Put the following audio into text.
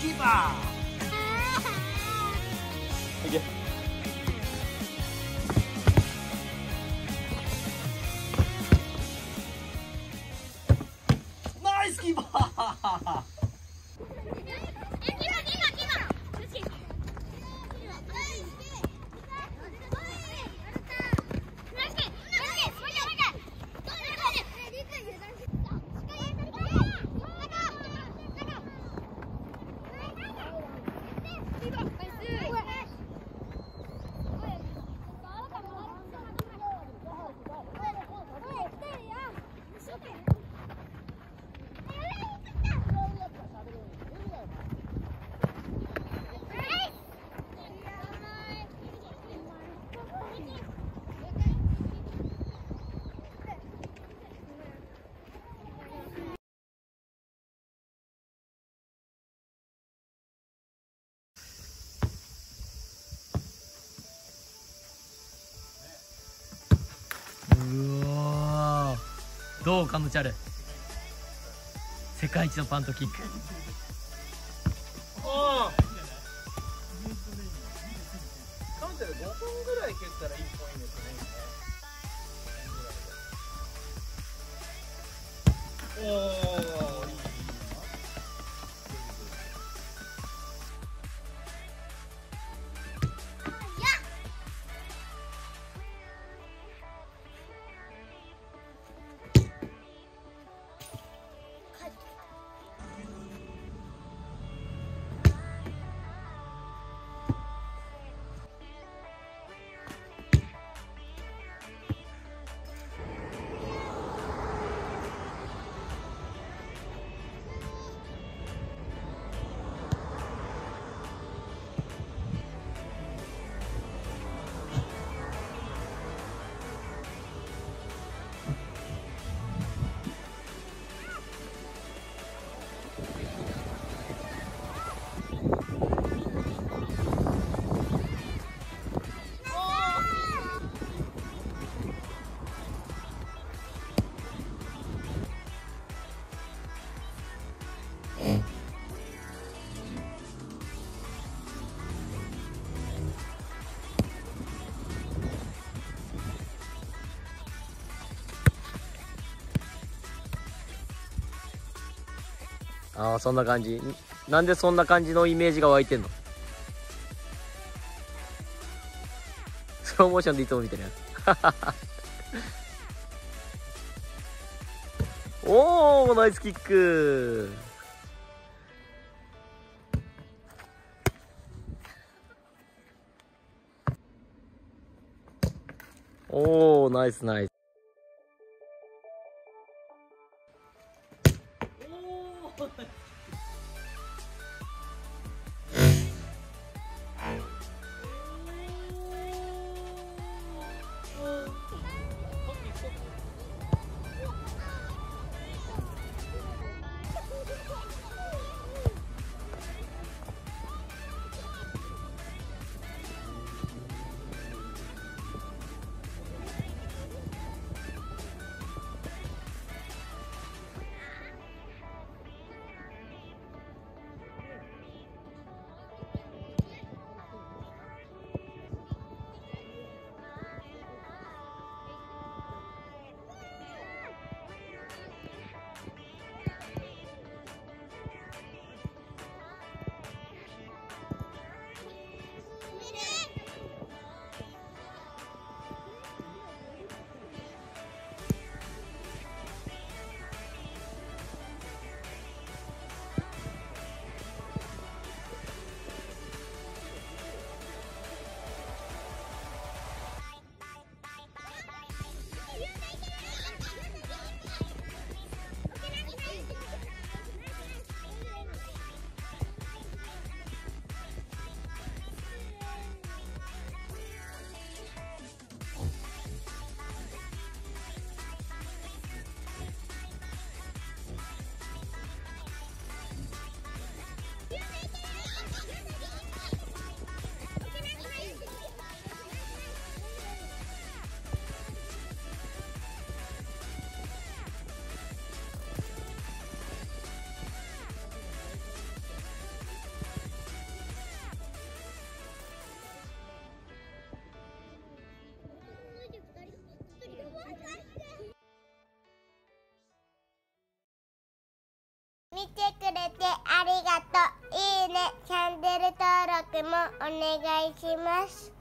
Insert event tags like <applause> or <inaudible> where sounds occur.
スキうわどうかむちゃる世界一のパントキック。カウンターで5本ぐらい蹴ったら1本いいんですね。おおああそんな感じ。なんでそんな感じのイメージが湧いてんの？<laughs> スローモーションでいつも見てるやつ <laughs> おおナイスキック。おおナイスナイス。登録もお願いします。